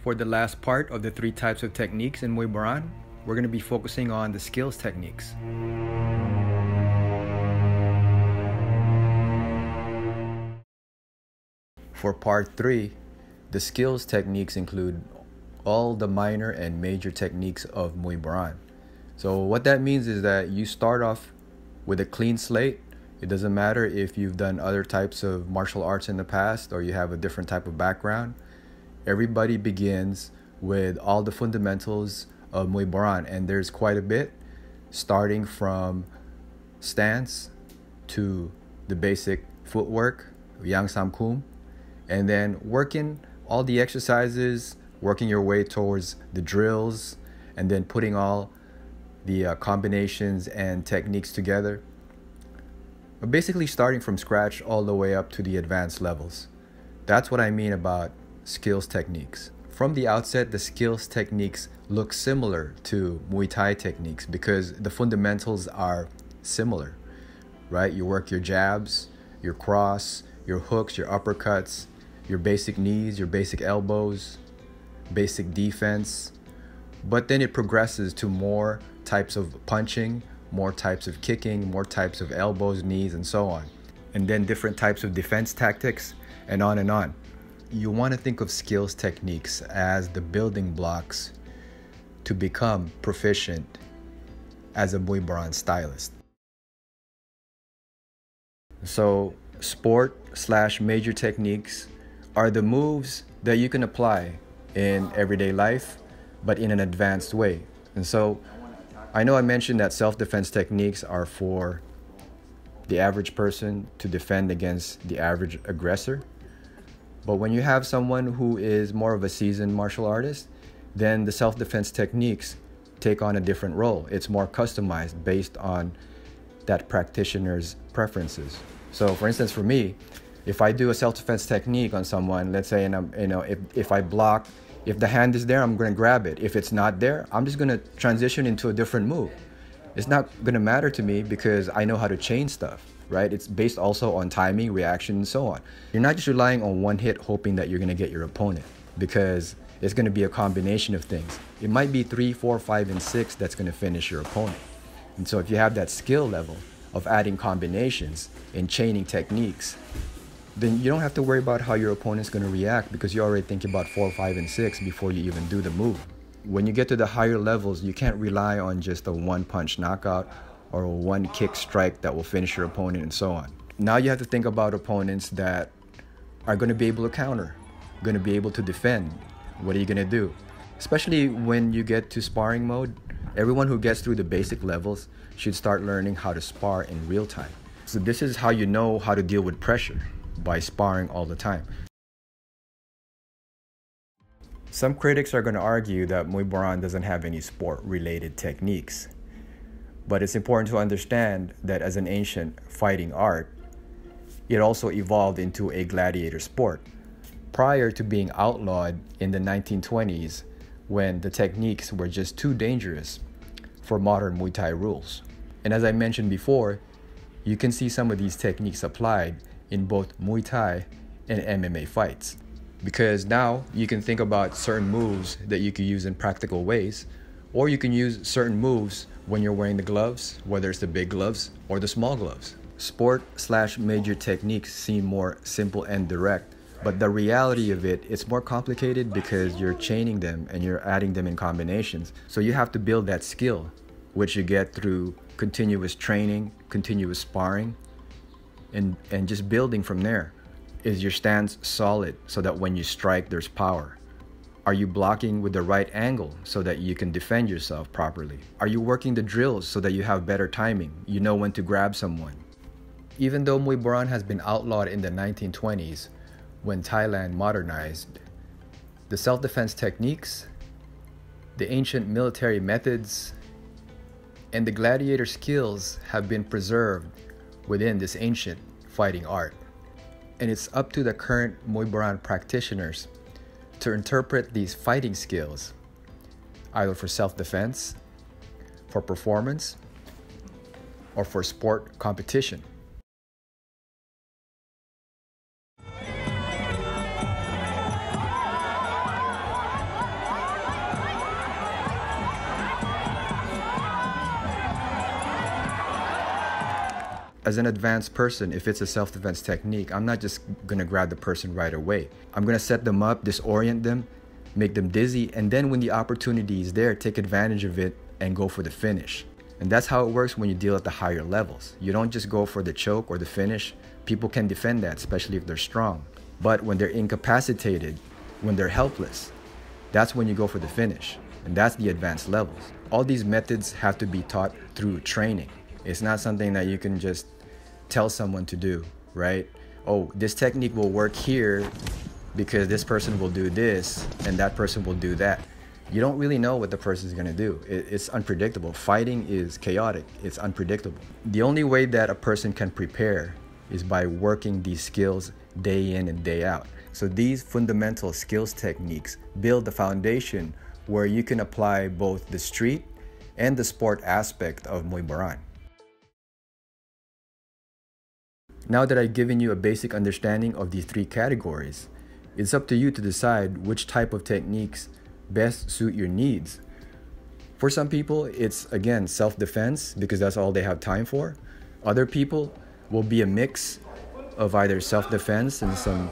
For the last part of the three types of techniques in Muay Boran, we're going to be focusing on the skills techniques. For part three, the skills techniques include all the minor and major techniques of Muay Boran. So, what that means is that you start off with a clean slate. It doesn't matter if you've done other types of martial arts in the past or you have a different type of background. Everybody begins with all the fundamentals of Muay Boran, and there's quite a bit, starting from stance to the basic footwork, Yang Sam Kum, and then working all the exercises, working your way towards the drills, and then putting all the uh, combinations and techniques together. But basically, starting from scratch all the way up to the advanced levels. That's what I mean about skills techniques. From the outset, the skills techniques look similar to Muay Thai techniques because the fundamentals are similar, right? You work your jabs, your cross, your hooks, your uppercuts, your basic knees, your basic elbows, basic defense. But then it progresses to more types of punching, more types of kicking, more types of elbows, knees, and so on. And then different types of defense tactics, and on and on. You want to think of skills techniques as the building blocks to become proficient as a Muay Boran stylist. So, sport slash major techniques are the moves that you can apply in everyday life, but in an advanced way. And so, I know I mentioned that self defense techniques are for the average person to defend against the average aggressor. But when you have someone who is more of a seasoned martial artist, then the self defense techniques take on a different role. It's more customized based on that practitioner's preferences. So, for instance, for me, if I do a self-defense technique on someone, let's say, and I'm, you know, if, if I block, if the hand is there, I'm going to grab it. If it's not there, I'm just going to transition into a different move. It's not going to matter to me because I know how to chain stuff, right? It's based also on timing, reaction, and so on. You're not just relying on one hit hoping that you're going to get your opponent because it's going to be a combination of things. It might be three, four, five, and six that's going to finish your opponent. And so if you have that skill level of adding combinations and chaining techniques, then you don't have to worry about how your opponent's going to react because you're already think about four, five, and six before you even do the move. When you get to the higher levels, you can't rely on just a one punch knockout or a one kick strike that will finish your opponent and so on. Now you have to think about opponents that are going to be able to counter, going to be able to defend. What are you going to do? Especially when you get to sparring mode, everyone who gets through the basic levels should start learning how to spar in real time. So this is how you know how to deal with pressure by sparring all the time. Some critics are going to argue that Muay Boran doesn't have any sport related techniques. But it's important to understand that as an ancient fighting art, it also evolved into a gladiator sport. Prior to being outlawed in the 1920s, when the techniques were just too dangerous for modern Muay Thai rules. And as I mentioned before, you can see some of these techniques applied in both Muay Thai and MMA fights. Because now you can think about certain moves that you can use in practical ways, or you can use certain moves when you're wearing the gloves, whether it's the big gloves or the small gloves. Sport slash major techniques seem more simple and direct, but the reality of it, it's more complicated because you're chaining them and you're adding them in combinations. So you have to build that skill, which you get through continuous training, continuous sparring, and and just building from there is your stance solid so that when you strike there's power are you blocking with the right angle so that you can defend yourself properly? Are you working the drills so that you have better timing? You know when to grab someone. Even though Muay Boran has been outlawed in the 1920s when Thailand modernized the self-defense techniques the ancient military methods and the gladiator skills have been preserved within this ancient fighting art. And it's up to the current Muay Boran practitioners to interpret these fighting skills either for self defense, for performance, or for sport competition. As an advanced person, if it's a self defense technique, I'm not just gonna grab the person right away. I'm gonna set them up, disorient them, make them dizzy, and then when the opportunity is there, take advantage of it and go for the finish. And that's how it works when you deal at the higher levels. You don't just go for the choke or the finish. People can defend that, especially if they're strong. But when they're incapacitated, when they're helpless, that's when you go for the finish. And that's the advanced levels. All these methods have to be taught through training. It's not something that you can just tell someone to do, right? Oh, this technique will work here because this person will do this and that person will do that. You don't really know what the person is going to do. it's unpredictable. Fighting is chaotic, it's unpredictable. The only way that a person can prepare is by working these skills day in and day out. So, these fundamental skills techniques build the foundation where you can apply both the street and the sport aspect of Muay Boran. Now that I've given you a basic understanding of these three categories, it's up to you to decide which type of techniques best suit your needs. For some people, it's again self defense because that's all they have time for. Other people will be a mix of either self defense and some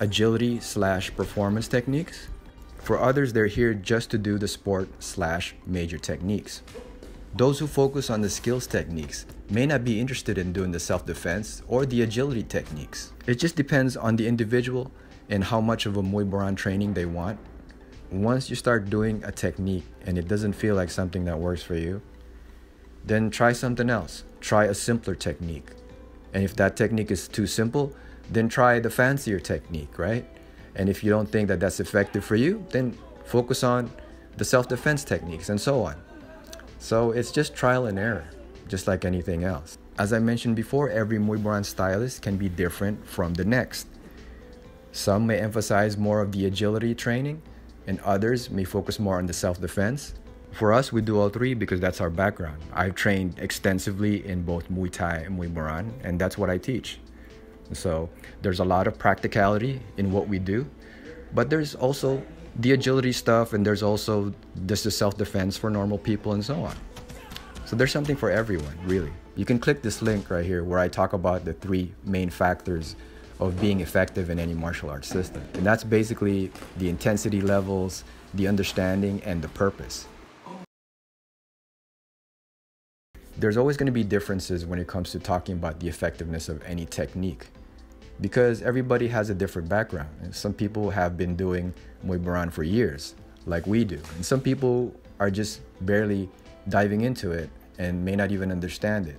agility slash performance techniques. For others, they're here just to do the sport slash major techniques. Those who focus on the skills techniques may not be interested in doing the self defense or the agility techniques. It just depends on the individual and how much of a Muay Boran training they want. Once you start doing a technique and it doesn't feel like something that works for you, then try something else. Try a simpler technique. And if that technique is too simple, then try the fancier technique, right? And if you don't think that that's effective for you, then focus on the self defense techniques and so on. So it's just trial and error, just like anything else. As I mentioned before, every Muay Boran stylist can be different from the next. Some may emphasize more of the agility training, and others may focus more on the self defense. For us, we do all three because that's our background. I've trained extensively in both Muay Thai and Muay Boran, and that's what I teach. So there's a lot of practicality in what we do, but there's also the agility stuff, and there's also just the self defense for normal people and so on. So there's something for everyone, really. You can click this link right here where I talk about the three main factors of being effective in any martial arts system. And that's basically the intensity levels, the understanding, and the purpose. There's always going to be differences when it comes to talking about the effectiveness of any technique because everybody has a different background. And some people have been doing Muay Boran for years, like we do. And some people are just barely diving into it and may not even understand it.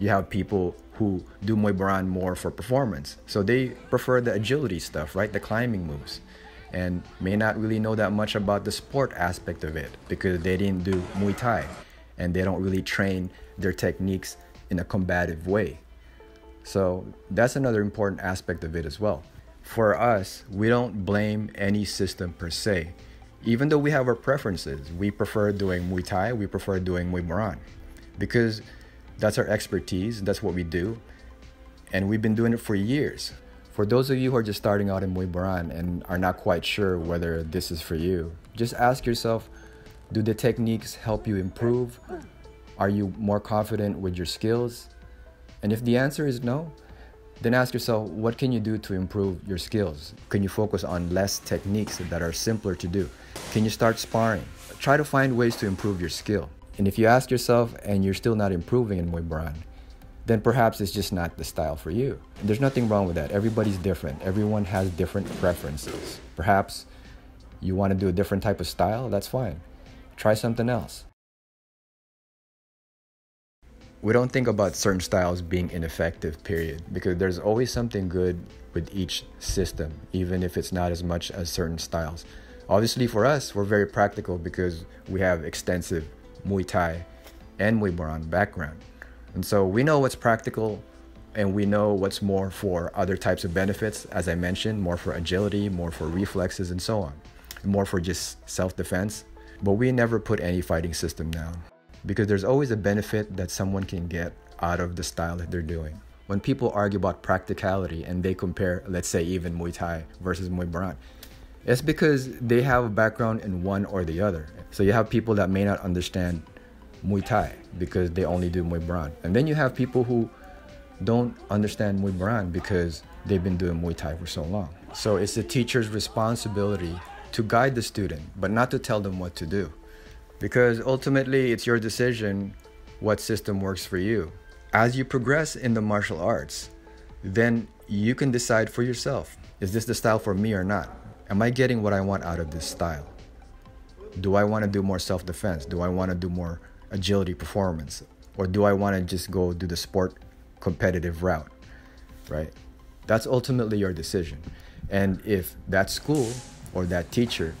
You have people who do Muay Boran more for performance. So they prefer the agility stuff, right? The climbing moves. And may not really know that much about the sport aspect of it because they didn't do Muay Thai and they don't really train their techniques in a combative way. So that's another important aspect of it as well. For us, we don't blame any system per se. Even though we have our preferences, we prefer doing Muay Thai, we prefer doing Muay Boran because that's our expertise, that's what we do, and we've been doing it for years. For those of you who are just starting out in Muay Boran and are not quite sure whether this is for you, just ask yourself do the techniques help you improve? Are you more confident with your skills? And if the answer is no, then ask yourself what can you do to improve your skills? Can you focus on less techniques that are simpler to do? Can you start sparring? Try to find ways to improve your skill. And if you ask yourself and you're still not improving in Muay Boran, then perhaps it's just not the style for you. And there's nothing wrong with that. Everybody's different. Everyone has different preferences. Perhaps you want to do a different type of style, that's fine. Try something else we don't think about certain styles being ineffective period because there's always something good with each system even if it's not as much as certain styles. Obviously for us we're very practical because we have extensive muay thai and muay boran background. And so we know what's practical and we know what's more for other types of benefits as i mentioned more for agility more for reflexes and so on more for just self-defense. But we never put any fighting system down because there's always a benefit that someone can get out of the style that they're doing. When people argue about practicality and they compare, let's say, even Muay Thai versus Muay Boran, it's because they have a background in one or the other. So you have people that may not understand Muay Thai because they only do Muay Boran. And then you have people who don't understand Muay Boran because they've been doing Muay Thai for so long. So it's the teacher's responsibility to guide the student, but not to tell them what to do. Because ultimately, it's your decision what system works for you. As you progress in the martial arts, then you can decide for yourself is this the style for me or not? Am I getting what I want out of this style? Do I want to do more self defense? Do I want to do more agility performance? Or do I want to just go do the sport competitive route? Right? That's ultimately your decision. And if that school or that teacher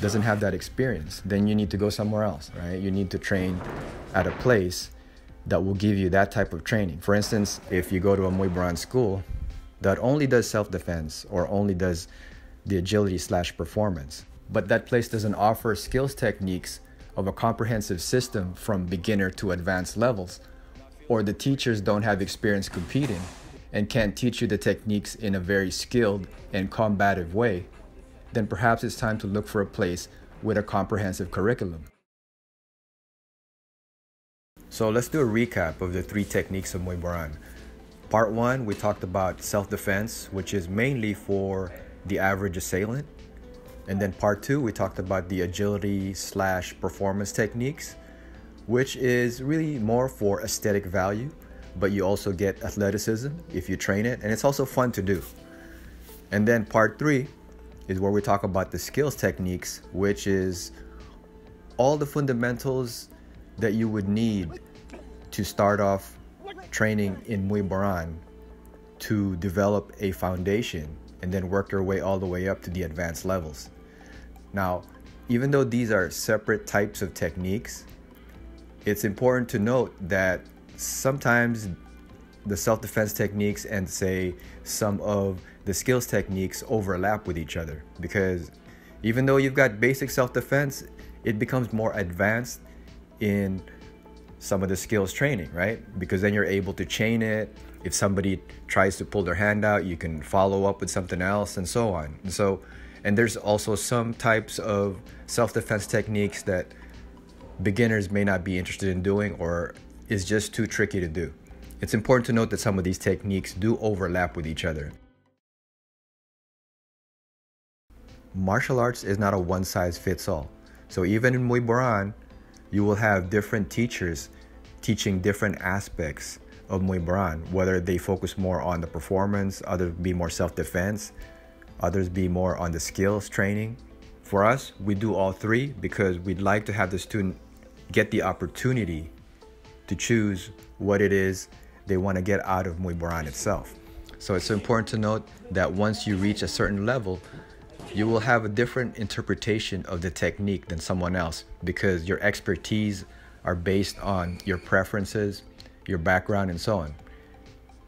doesn't have that experience, then you need to go somewhere else, right? You need to train at a place that will give you that type of training. For instance, if you go to a Muay Boran school that only does self-defense or only does the agility slash performance, but that place doesn't offer skills techniques of a comprehensive system from beginner to advanced levels, or the teachers don't have experience competing and can't teach you the techniques in a very skilled and combative way, then perhaps it's time to look for a place with a comprehensive curriculum. So let's do a recap of the three techniques of Muay Boran. Part one, we talked about self-defense, which is mainly for the average assailant. And then part two, we talked about the agility slash performance techniques, which is really more for aesthetic value, but you also get athleticism if you train it, and it's also fun to do. And then part three is where we talk about the skills techniques, which is all the fundamentals that you would need to start off training in Muay Boran to develop a foundation and then work your way all the way up to the advanced levels. Now, even though these are separate types of techniques, it's important to note that sometimes the self defense techniques and, say, some of the skills techniques overlap with each other because even though you've got basic self defense, it becomes more advanced in some of the skills training, right? Because then you're able to chain it. If somebody tries to pull their hand out, you can follow up with something else and so on. And so, and there's also some types of self defense techniques that beginners may not be interested in doing or is just too tricky to do. It's important to note that some of these techniques do overlap with each other. Martial arts is not a one size fits all. So even in Muay Boran, you will have different teachers teaching different aspects of Muay Boran, whether they focus more on the performance, others be more self-defense, others be more on the skills training. For us, we do all three because we'd like to have the student get the opportunity to choose what it is they want to get out of Muay Boran itself. So it's important to note that once you reach a certain level, you will have a different interpretation of the technique than someone else because your expertise are based on your preferences, your background, and so on.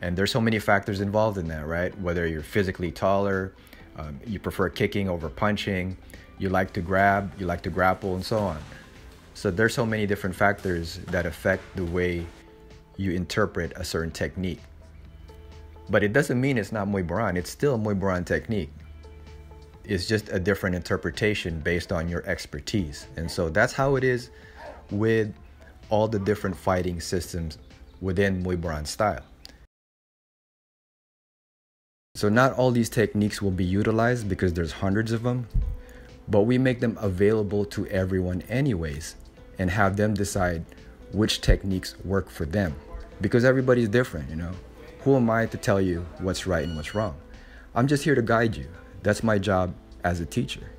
And there's so many factors involved in that, right? Whether you're physically taller, um, you prefer kicking over punching, you like to grab, you like to grapple, and so on. So there's so many different factors that affect the way you interpret a certain technique. But it doesn't mean it's not Muay Boran. It's still a Muay Boran technique. It's just a different interpretation based on your expertise. And so that's how it is with all the different fighting systems within Muay Boran style. So not all these techniques will be utilized because there's hundreds of them, but we make them available to everyone anyways and have them decide which techniques work for them because everybody's different, you know. Who am I to tell you what's right and what's wrong? I'm just here to guide you. That's my job as a teacher.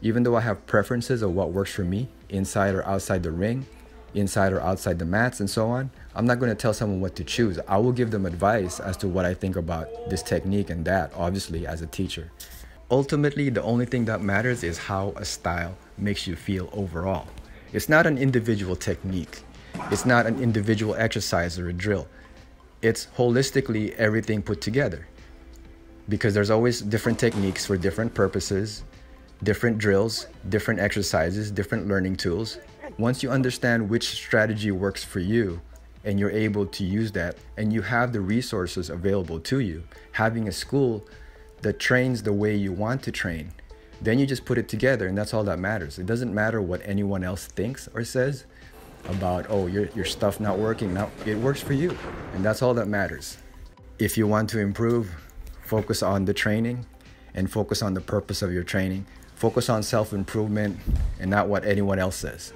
Even though I have preferences of what works for me, inside or outside the ring, inside or outside the mats, and so on, I'm not going to tell someone what to choose. I will give them advice as to what I think about this technique and that, obviously, as a teacher. Ultimately, the only thing that matters is how a style makes you feel overall. It's not an individual technique, it's not an individual exercise or a drill. It's holistically everything put together because there's always different techniques for different purposes, different drills, different exercises, different learning tools. Once you understand which strategy works for you and you're able to use that and you have the resources available to you, having a school that trains the way you want to train, then you just put it together and that's all that matters. It doesn't matter what anyone else thinks or says about, oh, your, your stuff not working. Now, it works for you and that's all that matters. if you want to improve, focus on the training and focus on the purpose of your training. Focus on self improvement and not what anyone else says.